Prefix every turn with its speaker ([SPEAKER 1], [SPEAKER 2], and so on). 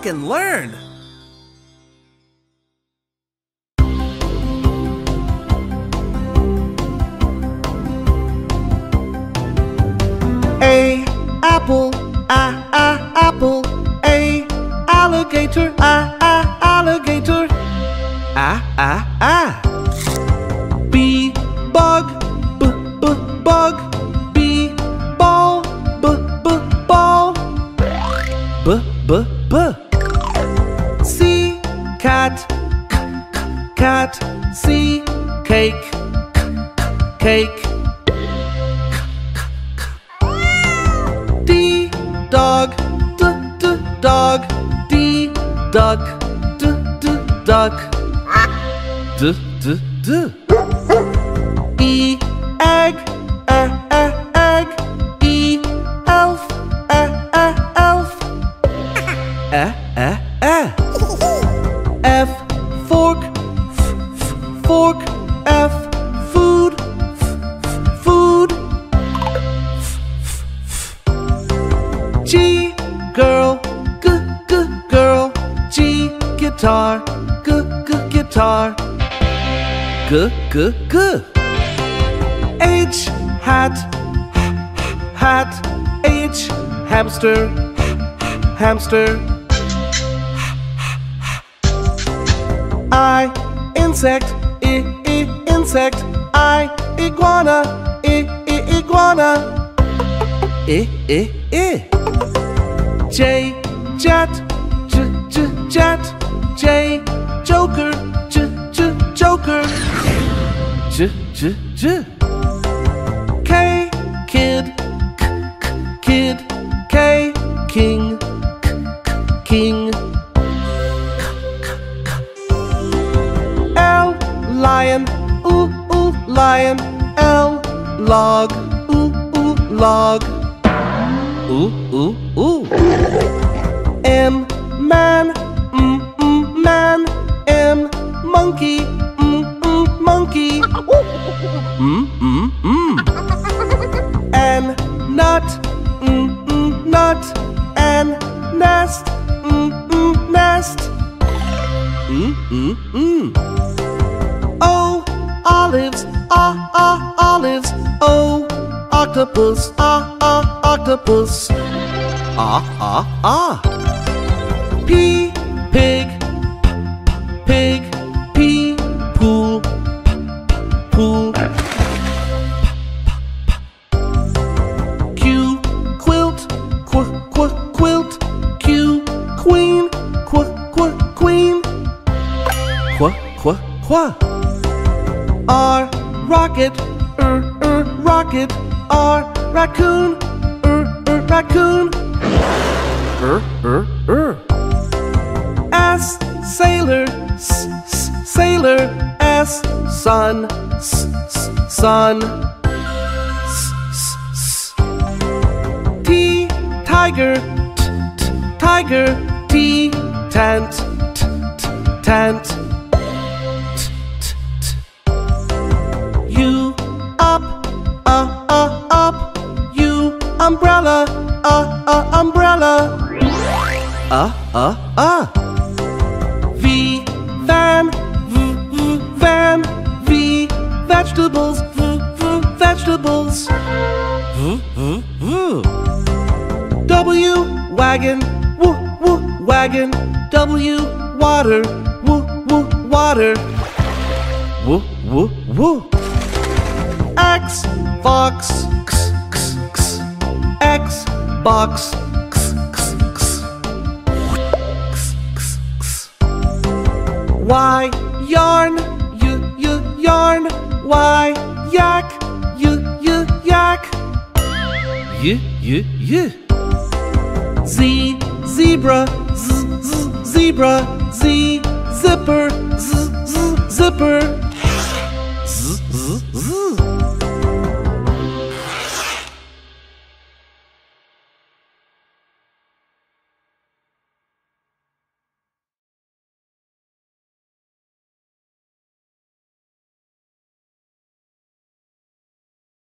[SPEAKER 1] talk and learn.
[SPEAKER 2] A apple, a a apple. A alligator, a a alligator. A a a. B bug, b b bug. B ball, b b ball. B b b. cat. C cake, cake. D dog, d d dog, D duck, d d duck, d d d. E egg, fork, F food, f food. G girl, g g girl, G guitar, g g guitar, g g g. H hat, hat, H hamster, hamster. I insect, I I insect, I iguana, I I iguana. I I I. J jet J J jet J joker. J J joker. J J J. K kid. K K kid. K king. K K king lion L log ooh ooh log. Ooh ooh ooh M man mm mm man. M monkey mm mm monkey. Mm mm mm N nut mm mm nut. N nest mm mm nest. Mm mm mm octopus. Ah ah octopus. Ah ah ah. P pig. P- pig. P pool. P- pool. Q quilt. Qu qu quilt. Q queen. Qu qu queen. Qu qu qu. R rocket. Er er rocket R raccoon er er raccoon. Er er er S sailor s, s sailor. S sun s, s sun. S, s, s. T tiger t, t, tiger. T tent t, t, tent umbrella. Uh uh umbrella. Uh uh uh V van v, v van V vegetables. V, v vegetables. V, v, v. W wagon. W, w wagon. W water. W, w water. W, w, w. X fox. X box. X, x, x. X, x, x. Y yarn? Y, y, yarn. Y yak? Y, y, yak. Y, y, y. Z zebra. Z, z, zebra. Z zipper. Z, z, zipper